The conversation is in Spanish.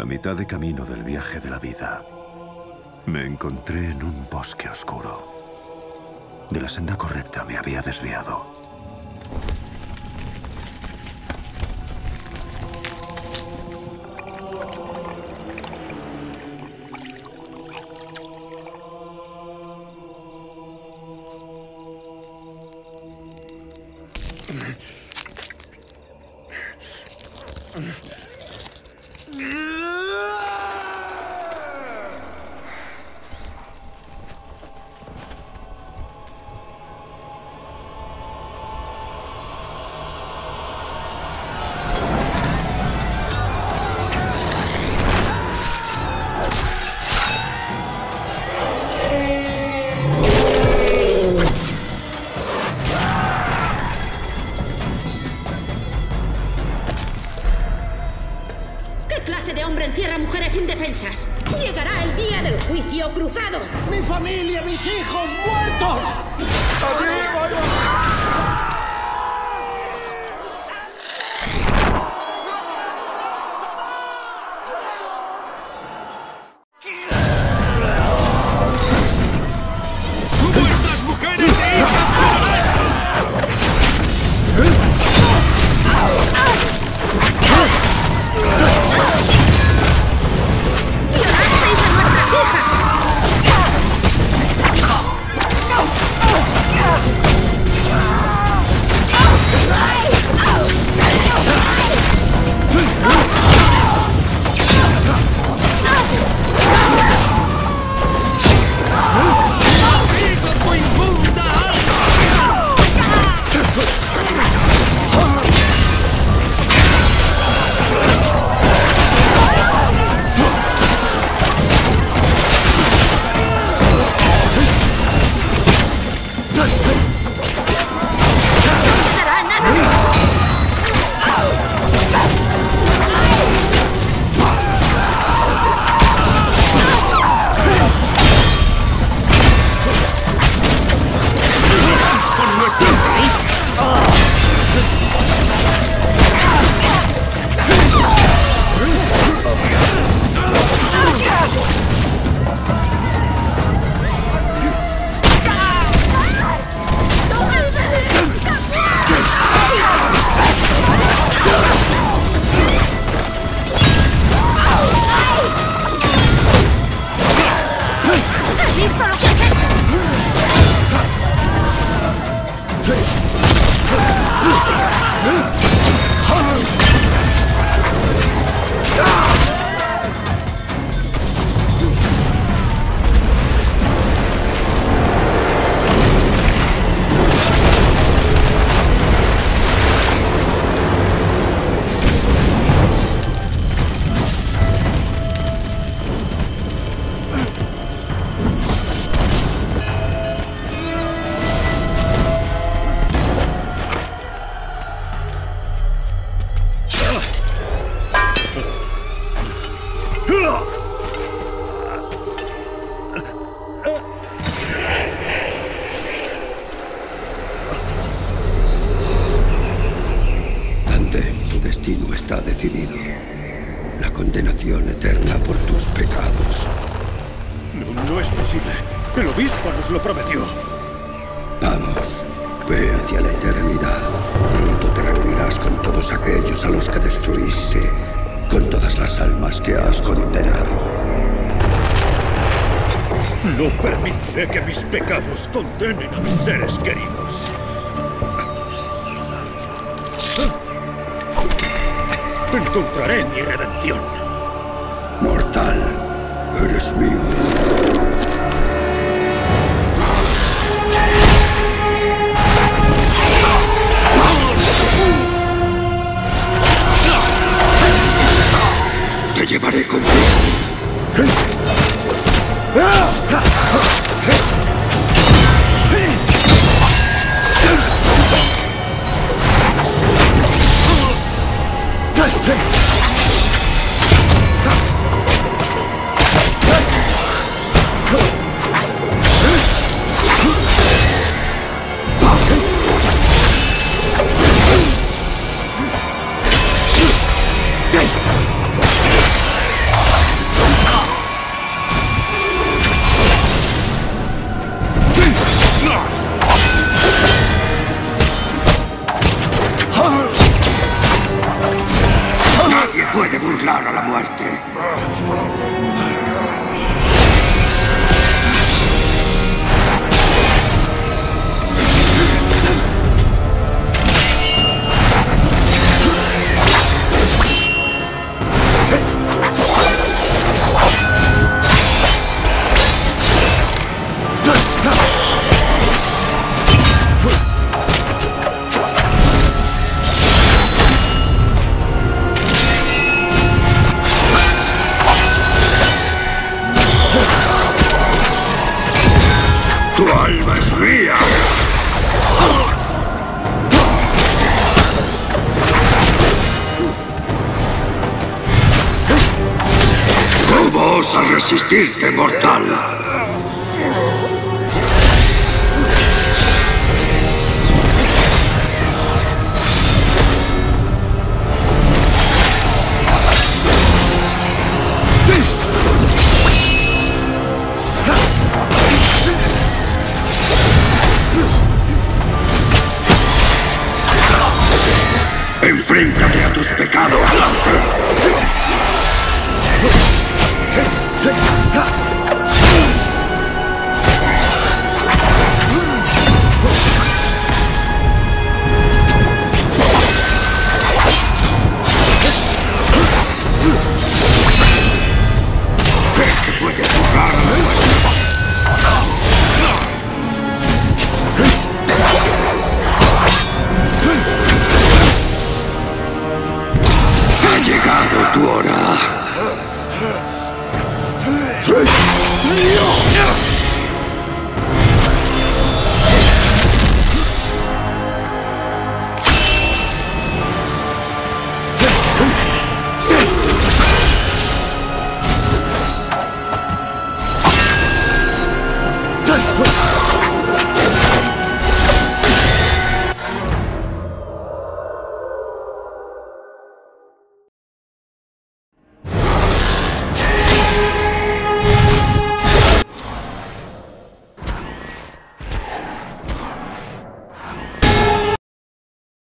A mitad de camino del viaje de la vida, me encontré en un bosque oscuro. De la senda correcta me había desviado. Clase de hombre encierra mujeres indefensas? Llegará el día del juicio cruzado. ¡Mi familia, mis hijos muertos! ¡Vuestras Peace. Destino está decidido. La condenación eterna por tus pecados. No, no es posible. El obispo nos lo prometió. Vamos, ve hacia la eternidad. Pronto te reunirás con todos aquellos a los que destruiste, con todas las almas que has condenado. No permitiré que mis pecados condenen a mis seres queridos. Encontraré mi redención. Mortal, eres mío. Te llevaré conmigo. Es mía. ¿Cómo osas resistirte, mortal? Tus pecados.